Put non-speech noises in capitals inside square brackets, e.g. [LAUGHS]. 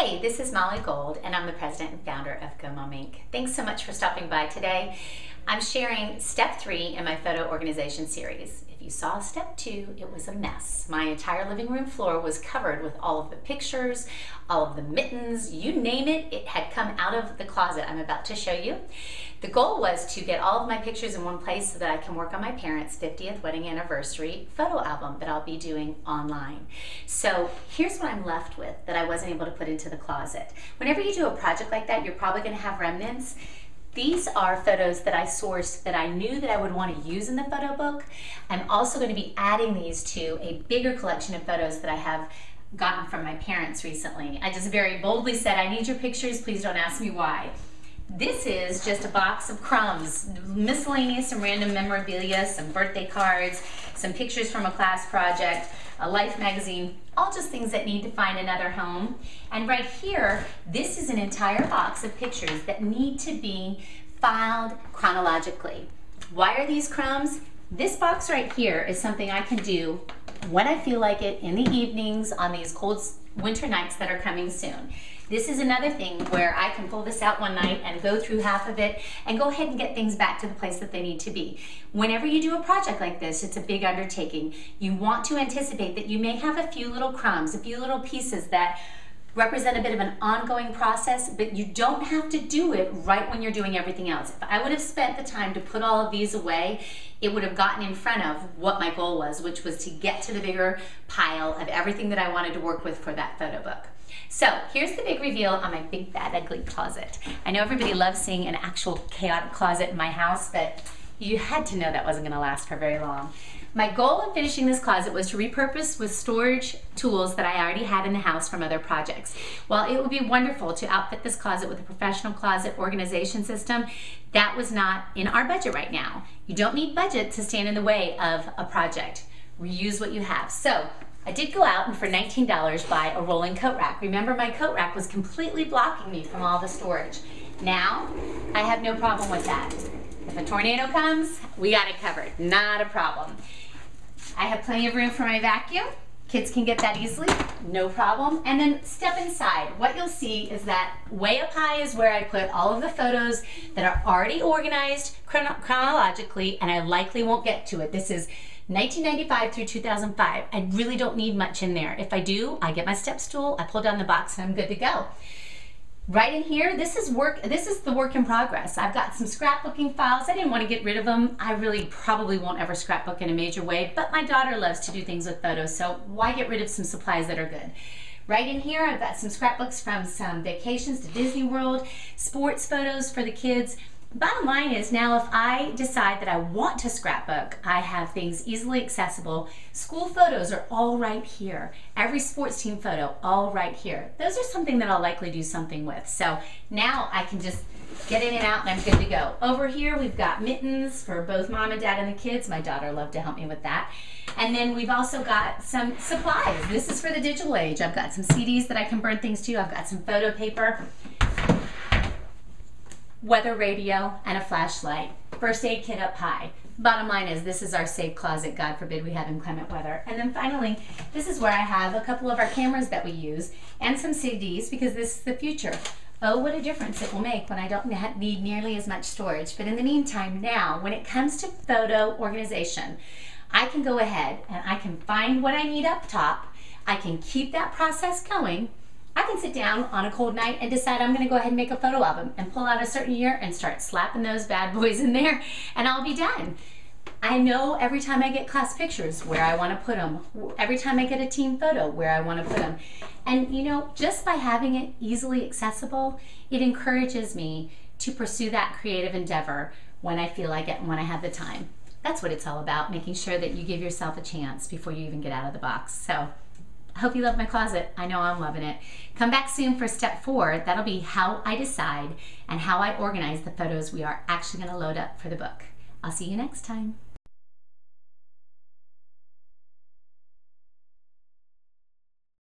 Hey, this is Molly Gold, and I'm the president and founder of Go Mom Inc. Thanks so much for stopping by today. I'm sharing step three in my photo organization series. If you saw step two, it was a mess. My entire living room floor was covered with all of the pictures, all of the mittens, you name it, it had come out of the closet I'm about to show you. The goal was to get all of my pictures in one place so that I can work on my parents' 50th wedding anniversary photo album that I'll be doing online. So here's what I'm left with that I wasn't able to put into the closet. Whenever you do a project like that, you're probably gonna have remnants. These are photos that I sourced that I knew that I would want to use in the photo book. I'm also going to be adding these to a bigger collection of photos that I have gotten from my parents recently. I just very boldly said, I need your pictures, please don't ask me why. This is just a box of crumbs, miscellaneous, some random memorabilia, some birthday cards, some pictures from a class project, a Life magazine, all just things that need to find another home. And right here, this is an entire box of pictures that need to be filed chronologically. Why are these crumbs? This box right here is something I can do when I feel like it in the evenings on these cold winter nights that are coming soon. This is another thing where I can pull this out one night and go through half of it and go ahead and get things back to the place that they need to be. Whenever you do a project like this, it's a big undertaking. You want to anticipate that you may have a few little crumbs, a few little pieces that represent a bit of an ongoing process, but you don't have to do it right when you're doing everything else. If I would have spent the time to put all of these away, it would have gotten in front of what my goal was, which was to get to the bigger pile of everything that I wanted to work with for that photo book. So here's the big reveal on my big bad ugly closet. I know everybody loves seeing an actual chaotic closet in my house, but you had to know that wasn't gonna last for very long. My goal in finishing this closet was to repurpose with storage tools that I already had in the house from other projects. While it would be wonderful to outfit this closet with a professional closet organization system, that was not in our budget right now. You don't need budget to stand in the way of a project. Reuse what you have. So I did go out and for $19 buy a rolling coat rack. Remember my coat rack was completely blocking me from all the storage. Now, I have no problem with that. If a tornado comes, we got it covered, not a problem. I have plenty of room for my vacuum. Kids can get that easily, no problem. And then step inside. What you'll see is that way up high is where I put all of the photos that are already organized chrono chronologically, and I likely won't get to it. This is 1995 through 2005. I really don't need much in there. If I do, I get my step stool, I pull down the box, and I'm good to go. Right in here, this is work. This is the work in progress. I've got some scrapbooking files. I didn't want to get rid of them. I really probably won't ever scrapbook in a major way, but my daughter loves to do things with photos, so why get rid of some supplies that are good? Right in here, I've got some scrapbooks from some vacations to Disney World, sports photos for the kids, Bottom line is now if I decide that I want to scrapbook, I have things easily accessible. School photos are all right here. Every sports team photo, all right here. Those are something that I'll likely do something with. So now I can just get in and out and I'm good to go. Over here we've got mittens for both mom and dad and the kids. My daughter loved to help me with that. And then we've also got some supplies. This is for the digital age. I've got some CDs that I can burn things to. I've got some photo paper weather radio, and a flashlight. First aid kit up high. Bottom line is this is our safe closet, God forbid we have inclement weather. And then finally, this is where I have a couple of our cameras that we use and some CDs because this is the future. Oh, what a difference it will make when I don't need nearly as much storage. But in the meantime, now, when it comes to photo organization, I can go ahead and I can find what I need up top. I can keep that process going I can sit down on a cold night and decide I'm going to go ahead and make a photo album and pull out a certain year and start slapping those bad [LAUGHS] boys in there and I'll be done. I know every time I get class pictures where I want to put them, every time I get a team photo where I want to put them. And you know, just by having it easily accessible, it encourages me to pursue that creative endeavor when I feel like it and when I have the time. That's what it's all about, making sure that you give yourself a chance before you even get out of the box. So hope you love my closet. I know I'm loving it. Come back soon for step four. That'll be how I decide and how I organize the photos we are actually going to load up for the book. I'll see you next time.